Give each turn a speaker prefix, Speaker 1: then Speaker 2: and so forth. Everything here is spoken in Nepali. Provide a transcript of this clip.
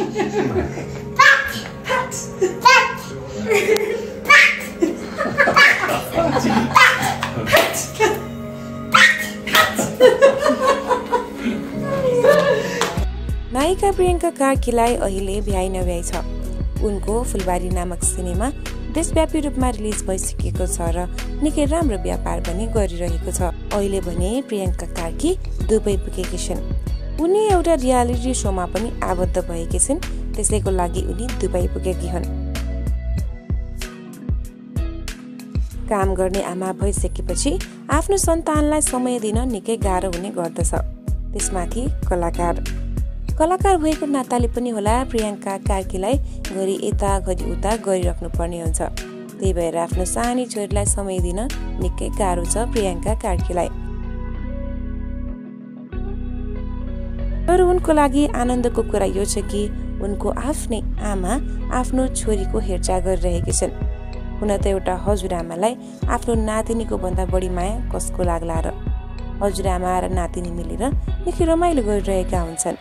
Speaker 1: Pat! Pat! Pat! नायिका प्रियङ्का कार्कीलाई अहिले भ्याइ नभ्याइ छ उनको फुलबारी नामक सिनेमा देशव्यापी रूपमा रिलिज भइसकेको छ र निकै राम्रो व्यापार पनि गरिरहेको छ अहिले भने प्रियङ्का कार्की दुबई पुगेकी छन् उनी एउटा रियालिटी सोमा पनि आबद्ध भएकी छिन् त्यसैको लागि उनी दुबई पुगेकी हुन्। काम गर्ने आमा भइसकेपछि आफ्नो सन्तानलाई समय दिन निकै गाह्रो हुने गर्दछ। त्यसमाथि कलाकार। कलाकार भएको नाताले पनि होला प्रियङ्का कार्कीलाई घरि यता घरि उता गरिराख्नु पर्ने हुन्छ। त्यही भएर आफ्नो सानी छोरीलाई समय दिन निकै गाह्रो छ प्रियङ्का कार्कीलाई। तर उनको लागि आनन्दको कुरा यो छ कि उनको आफ्नै आमा आफ्नो छोरीको हेरचाह गरिरहेकी छन्। हुन त एउटा हजुरआमालाई आफ्नो नातिनीको भन्दा बढी माया कसको लाग्ला र? हजुरआमा र नातिनी मिलेर निकै रमाइलो गरिरहेका हुन्छन्।